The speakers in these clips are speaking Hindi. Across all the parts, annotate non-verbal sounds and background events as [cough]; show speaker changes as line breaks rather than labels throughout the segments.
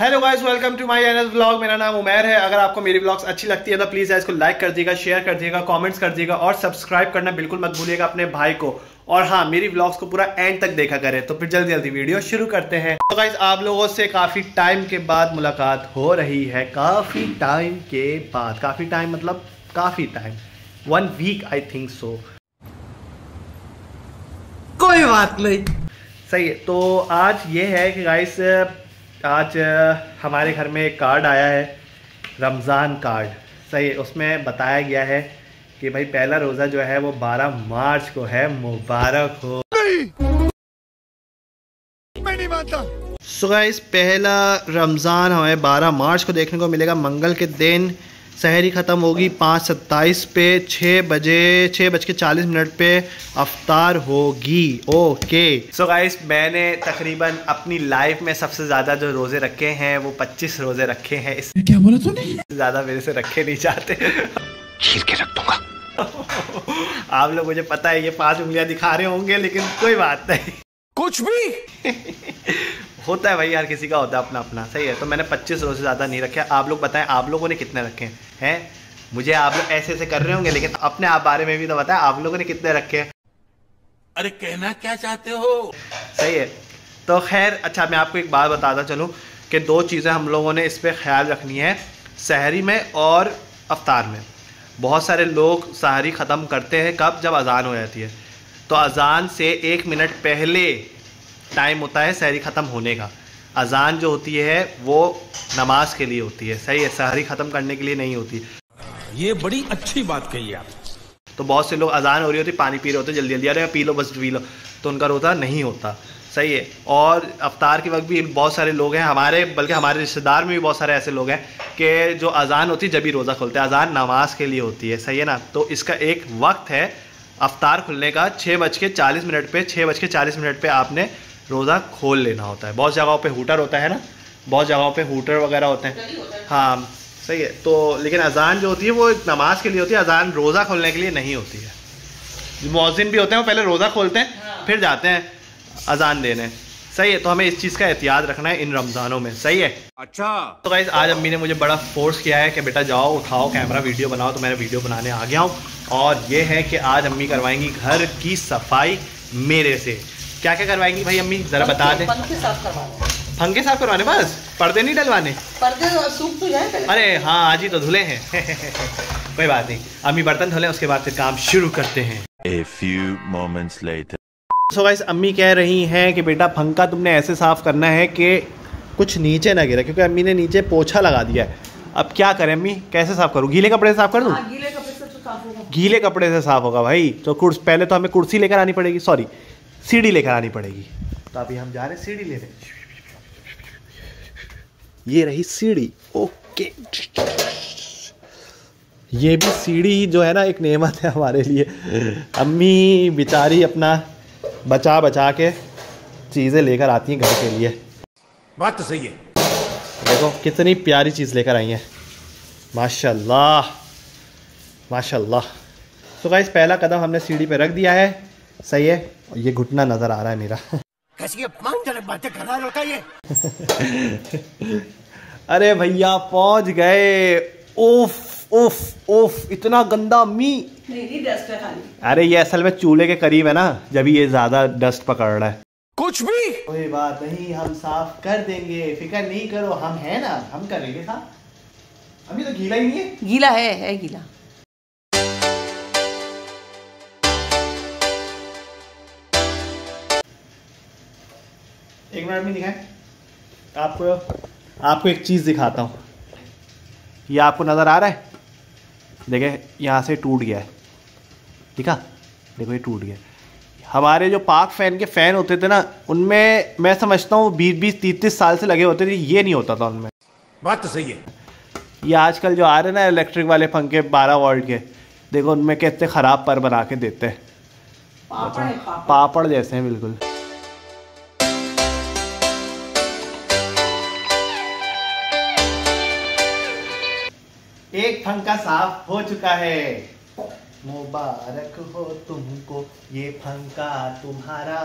Hello guys welcome to my channel blog मेरा नाम उमैर है। अगर आपको मेरी ब्लॉग्स अच्छी लगती है तो प्लीज़ इसको लाइक कर दिएगा शेयर कर दिएगा कमेंट्स कर दिएगा और सब्सक्राइब करना बिल्कुल मत भूलिएगा अपने भाई को। और हाँ मेरी ब्लॉग्स को पूरा एंड तक देखा करें। तो फिर जल्दी जल्दी वीडियो शुरू करते हैं। तो गाइस आप लोगों से काफ़ी टाइम के बाद मुलाकात हो रही है। काफ़ी टाइम के बाद। काफ़ी टाइम मतलब काफ़ी time one week I think so
कोई बात नहीं।
सही है। तो आज ये है कि गाइस आज हमारे घर में एक कार्ड आया है, रमज़ान कार्ड सही, उसमें बताया गया है कि भाई पहला रोज़ा जो है वो 12 मार्च को है, मुबारक हो।
मैं नहीं मानता
सो गाइस पहला रमज़ान हमें 12 मार्च को देखने को मिलेगा, मंगल के दिन। सहरी ख़त्म होगी पाँच सत्ताईस पे छः बजे छः बज के चालीस मिनट पे अफ्तार होगी। ओके। सो गाइस मैंने तकरीबन अपनी लाइफ में सबसे ज़्यादा जो रोज़े रखे हैं वो 25 रोज़े रखे हैं। इससे
क्या बोला तूने?
ज़्यादा मेरे से रखे नहीं चाहते
छील के रख दूँगा।
आप लोग मुझे पता है ये पाँच उंगलियाँ दिखा रहे होंगे लेकिन कोई बात नहीं।
कुछ भी? [laughs]
होता है भाई हर किसी का होता है अपना अपना। सही है तो मैंने 25 रोज से ज़्यादा नहीं रखे। आप लोग बताएँ आप लोगों ने कितने रखे हैं? हैं? मुझे आप लोग ऐसे ऐसे कर रहे होंगे लेकिन अपने आप बारे में भी तो बताएँ आप लोगों ने कितने रखे हैं?
अरे कहना क्या चाहते हो?
सही है। तो खैर अच्छा मैं आपको एक बात बताता चलूँ कि दो चीज़ें हम लोगों ने इस पर ख्याल रखनी है शहरी में और अवतार में। बहुत सारे लोग शहरी ख़त्म करते हैं कब? जब अजान हो जाती है। तो अजान से एक मिनट पहले टाइम होता है शहरी ख़त्म होने का। अजान जो होती है वो नमाज़ के लिए होती है। सही है शहरी ख़त्म करने के लिए नहीं होती।
ये बड़ी अच्छी बात कही आप।
तो बहुत से लोग अजान हो रही होती पानी पी रहे होते जल्दी जल्दी अरे पी लो बस पी लो। तो उनका रोता नहीं होता। सही है। और अवतार के वक्त भी बहुत सारे लोग हैं हमारे बल्कि हमारे रिश्तेदार में भी बहुत सारे ऐसे लोग हैं कि जो अजान होती है जब भी रोज़ा खोलते हैं अजान नमाज़ के लिए होती है। सही है ना? तो इसका एक वक्त है अवतार खुलने का छः बज के चालीस मिनट पर छः बज के चालीस मिनट पर आपने रोज़ा खोल लेना होता है। बहुत जगहों पे हूटर होता है ना? बहुत जगहों पे हूटर वगैरह होते हैं। हाँ। सही है। तो लेकिन अजान जो होती है वो एक नमाज़ के लिए होती है। अजान रोज़ा खोलने के लिए नहीं होती है। मौजिन भी होते हैं वो पहले रोज़ा खोलते हैं फिर जाते हैं अजान देने। सही है तो हमें इस चीज़ का एहतियात रखना है इन रमज़ानों में। सही है?
अच्छा।
तो गाइज़ आज अम्मी ने मुझे बड़ा फोर्स किया है कि बेटा जाओ उठाओ कैमरा वीडियो बनाओ तो मैंने वीडियो बनाने आ गया हूँ। और ये है कि आज अम्मी करवाएँगी घर की सफ़ाई मेरे से। क्या क्या करवाएँगी? भाई अम्मी ज़रा बता दें।
पंखे साफ़ करवाने।
पंखे साफ़ करवाने बस? पर्दे नहीं डलवाने?
पर्दे तो सूख तो जाए
अरे हाँ आज ही तो धुले हैं। [laughs] कोई बात नहीं। अम्मी बर्तन धुले उसके बाद फिर काम शुरू करते हैं।
A few moments later.
So guys अम्मी कह रही हैं कि बेटा पंखा तुमने ऐसे साफ़ करना है कि कुछ नीचे ना गिरे क्योंकि अम्मी ने नीचे पोछा लगा दिया है। अब क्या करें अम्मी? कैसे साफ़ करूँ? गीले कपड़े से साफ़ कर दूँ?
हाँ, गीले कपड़े से तो साफ़ होगा।
गीले कपड़े से साफ़ होगा भाई। तो कुर्स पहले तो हमें कुर्सी लेकर आनी पड़ेगी सॉरी सीढ़ी लेकर आनी पड़ेगी। तो अभी हम जा रहे हैं सीढ़ी लेने। ये रही सीढ़ी। ओके। ये भी सीढ़ी जो है ना एक नेमत है हमारे लिए। अम्मी बेचारी अपना बचा बचा के चीज़ें लेकर आती हैं घर के लिए।
बात तो सही है।
देखो कितनी प्यारी चीज़ लेकर आई हैं। माशाल्लाह। माशाल्लाह। तो गाइस पहला कदम हमने सीढ़ी पे रख दिया है। सही है? और ये घुटना नज़र आ रहा है मेरा।
कैसी अपमानजनक बातें कर रहा है ये। [laughs]
अरे भैया पहुँच गए। उफ उफ उफ इतना गंदा मी।
नहीं नहीं डस्ट है खाली।
अरे ये असल में चूल्हे के करीब है ना जब ये ज़्यादा डस्ट पकड़ रहा है।
कुछ भी।
कोई बात नहीं हम साफ़ कर देंगे। फ़िक्र नहीं करो हम है ना हम करेंगे साफ़। अभी तो गीला ही नहीं है।
गीला है है गीला।
एक मिनट में दिखाएँ। आपको आपको एक चीज़ दिखाता हूँ। ये आपको नज़र आ रहा है? देखे यहाँ से टूट गया है। दिखा देखो ये टूट गया हमारे जो पाक फ़ैन के फ़ैन होते थे ना उनमें मैं समझता हूँ बीस बीस तीस तीस साल से लगे होते थे ये नहीं होता था उनमें।
बात तो सही है।
ये आजकल जो आ रहे हैं ना इलेक्ट्रिक वाले पंखे बारह वोल्ट के देखो उनमें कितने ख़राब पर बना के देते हैं
पापड़। पापड़
जैसे हैं बिल्कुल। एक पंखा साफ़ हो चुका है। मुबारक हो तुमको ये पंखा तुम्हारा।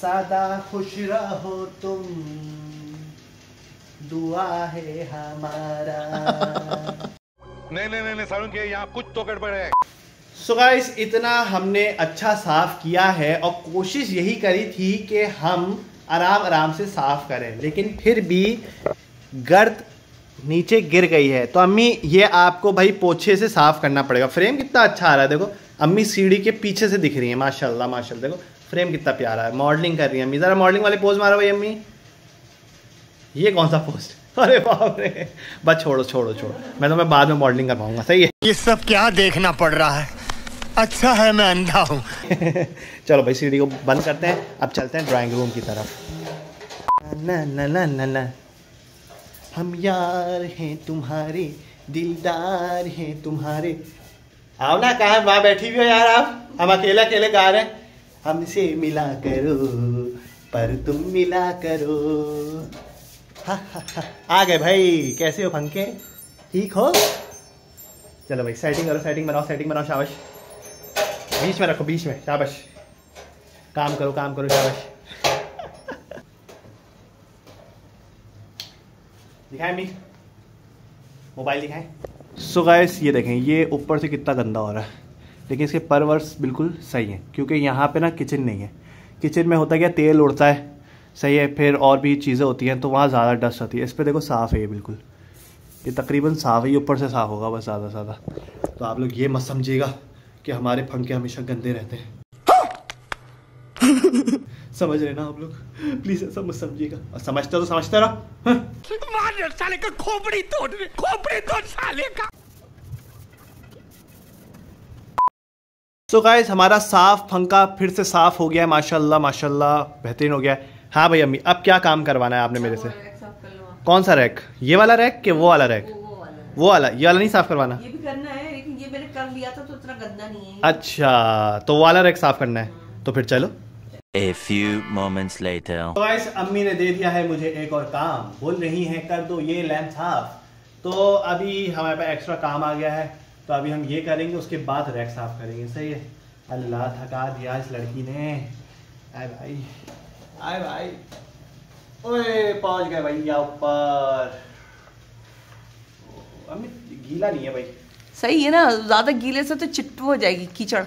सदा खुश रहो तुम दुआ है हमारा।
नहीं नहीं नहीं सारुण के यहाँ कुछ तो गड़बड़ है।
सो गाइस इतना हमने अच्छा साफ़ किया है और कोशिश यही करी थी कि हम आराम आराम से साफ़ करें लेकिन फिर भी गर्द नीचे गिर गई है। तो अम्मी ये आपको भाई पोछे से साफ़ करना पड़ेगा। फ्रेम कितना अच्छा आ रहा है देखो। अम्मी सीढ़ी के पीछे से दिख रही है माशाल्लाह माशाल्लाह। देखो फ्रेम कितना प्यारा है। मॉडलिंग कर रही है अम्मी। ज़रा मॉडलिंग वाले पोज मारो भाई अम्मी। ये कौन सा पोस्ट? [laughs] अरे बाप रे। बस छोड़ो छोड़ो छोड़ो। मैं तो मैं बाद में मॉडलिंग कर पाऊँगा सही है?
ये सब क्या देखना पड़ रहा है? अच्छा है मैं अंधा हूँ। [laughs]
चलो भाई सीढ़ी को बंद करते हैं। अब चलते हैं ड्राइंग रूम की तरफ़। ना ना ना ना ना। हम यार हैं तुम्हारे दिलदार हैं तुम्हारे। आओ ना कहा वहाँ बैठी हुई हो यार आप। हम अकेले अकेले गा रहे हैं। हमसे मिला करो पर तुम मिला करो। हा, हा, हा। आ गए भाई। कैसे हो पंखे? ठीक हो? चलो भाई सेटिंग करो सेटिंग बनाओ सेटिंग बनाओ शाबाश। बीच में रखो बीच में शाबाश। काम करो काम करो शाबाश। दिखाएँ मी मोबाइल दिखाएँ। सो गाइस ये देखें, ये ऊपर से कितना गंदा हो रहा है। लेकिन इसके परवर्स बिल्कुल सही है, क्योंकि यहाँ पे ना किचन नहीं है। किचन में होता क्या, तेल उड़ता है, सही है, फिर और भी चीज़ें होती हैं तो वहाँ ज़्यादा डस्ट आती है। इस पर देखो साफ़ है ये बिल्कुल। ये तकरीबन साफ़ है ऊपर से साफ़ होगा बस ज़्यादा ज़्यादा। तो आप लोग ये मत समझिएगा कि हमारे पंखे हमेशा गंदे रहते हैं। समझ रहे ना आप लोग? प्लीज़ ऐसा मत समझिएगा। और समझते हो तो समझते रहो हाँ?
साले का खोपड़ी तोड़ खोपड़ी तोड़ साले का।
सो so गाइस हमारा साफ़ पंखा फिर से साफ़ हो गया है माशाल्लाह माशाल्लाह बेहतरीन हो गया। है हाँ भाई अम्मी अब क्या काम करवाना है आपने मेरे से? कौन सा रैक? ये वाला रैक कि वो वाला रैक?
वो वाला
वो वाला ये वाला नहीं साफ़ करवाना?
ये भी करना है लेकिन ये मैंने कर लिया था तो इतना गंदा नहीं है।
अच्छा तो वो वाला रैक साफ़ करना है। तो फिर चलो।
A few moments later.
तो गाइस अम्मी ने दे दिया है मुझे एक और काम। बोल रही हैं कर दो ये लैंप साफ़ तो अभी हमारे पास एक्स्ट्रा काम आ गया है। तो अभी हम ये करेंगे उसके बाद रैक साफ़ करेंगे। सही है? अल्लाह थका दिया इस लड़की ने। आए भाई आए भाई। ओए पहुँच गए भैया ऊपर। अम्मी गीला नहीं है भाई।
सही है ना ज़्यादा गीले से तो चिट्टू हो जाएगी कीचड़।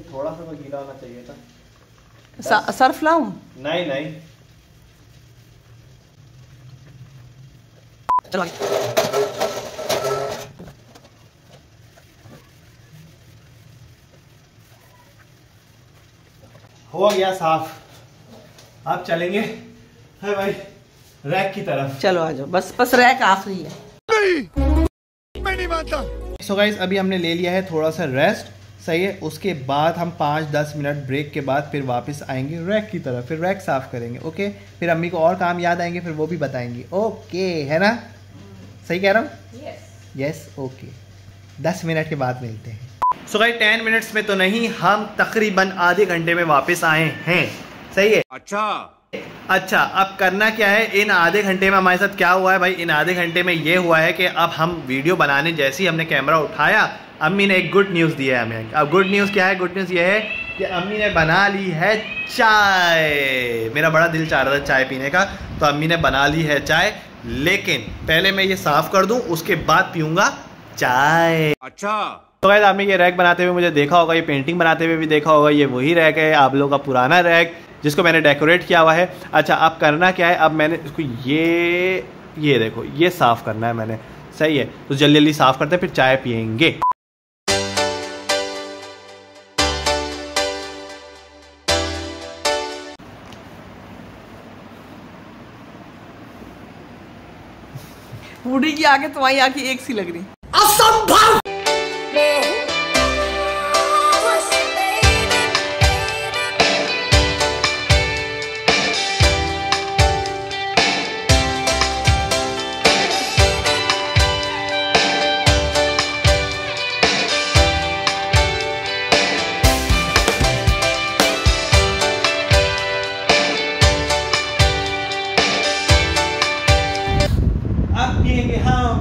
नहीं थोड़ा सा तो गीला होना चाहिए था।
सर्फ लाऊं?
नहीं नहीं।
चलो
हो गया साफ़। आप चलेंगे? है भाई रैक की तरफ़।
चलो आ जाओ। बस बस रैक आखिरी है।
नहीं मैं नहीं मानता।
सो गाइस अभी हमने ले लिया है थोड़ा सा रेस्ट सही है उसके बाद हम पाँच दस मिनट ब्रेक के बाद फिर वापस आएँगे रैक की तरफ़ फिर रैक साफ़ करेंगे ओके फिर अम्मी को और काम याद आएँगे फिर वो भी बताएँगी ओके है ना? सही कह रहा हूँ? यस ओके दस मिनट के बाद मिलते हैं। सो गाइस टेन मिनट्स में तो नहीं हम तकरीबन आधे घंटे में वापस आए हैं। सही है?
अच्छा।
अच्छा अब करना क्या है? इन आधे घंटे में हमारे साथ क्या हुआ है भाई? इन आधे घंटे में ये हुआ है कि अब हम वीडियो बनाने जैसे ही हमने कैमरा उठाया अम्मी ने एक गुड न्यूज़ दिया है हमें। अब गुड न्यूज़ क्या है? गुड न्यूज़ ये है कि अम्मी ने बना ली है चाय। मेरा बड़ा दिल चाह रहा था चाय पीने का तो अम्मी ने बना ली है चाय। लेकिन पहले मैं ये साफ़ कर दूँ उसके बाद पीऊँगा चाय।
अच्छा।
तो गाइस आपने ये रैक बनाते हुए मुझे देखा होगा ये पेंटिंग बनाते हुए भी देखा होगा ये वही रैक है आप लोगों का पुराना रैक जिसको मैंने डेकोरेट किया हुआ है। अच्छा अब करना क्या है? अब मैंने इसको ये ये देखो ये साफ़ करना है मैंने। सही है तो जल्दी जल्दी साफ़ करते हैं फिर चाय पियेंगे।
बूढ़ी की आगे तुम्हारी आँखें एक सी लग रही।
अब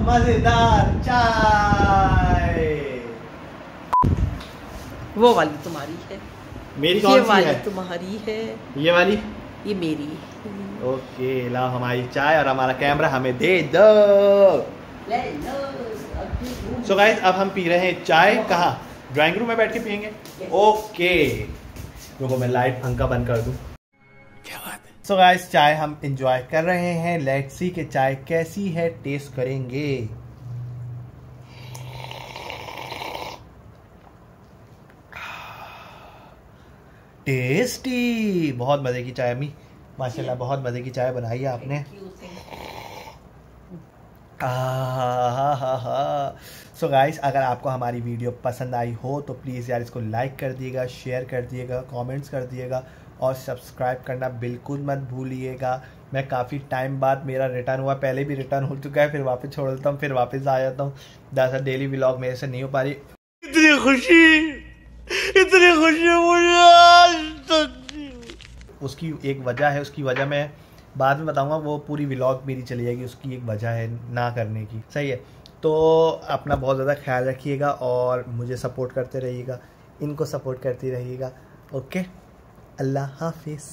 मज़ेदार चाय।
वो वाली तुम्हारी है।
मेरी
ये
कौन सी
वाली
है?
तुम्हारी है।
ये वाली?
ये मेरी
ओके लाओ हमारी चाय और हमारा कैमरा हमें दे दो। सो गाइस अब हम पी रहे हैं चाय। कहाँ? ड्राइंग रूम में बैठ के पियेंगे? ओके। रुको मैं लाइट पंखा बंद कर दूँ। सो गाइस चाय हम इंजॉय कर रहे हैं। लेट्स सी के चाय कैसी है टेस्ट करेंगे। टेस्टी बहुत मज़े की चाय अम्मी। माशाल्लाह बहुत मज़े की चाय बनाई है आपने। सो गाइस अगर आपको हमारी वीडियो पसंद आई हो तो प्लीज़ यार इसको लाइक कर दिएगा शेयर कर दिएगा कमेंट्स कर दिएगा और सब्सक्राइब करना बिल्कुल मत भूलिएगा। मैं काफ़ी टाइम बाद मेरा रिटर्न हुआ पहले भी रिटर्न हो चुका है फिर वापस छोड़ देता हूँ फिर वापस आ जाता हूँ। दरअसल डेली व्लॉग मेरे से नहीं हो पा रही। इतनी खुशी! इतनी खुशी मुझे उसकी एक वजह है उसकी वजह मैं बाद में बताऊँगा वो पूरी व्लॉग मेरी चली जाएगी उसकी एक वजह है ना करने की। सही है। तो अपना बहुत ज़्यादा ख्याल रखिएगा और मुझे सपोर्ट करते रहिएगा। इनको सपोर्ट करती रहिएगा। ओके अल्लाह हाफिज़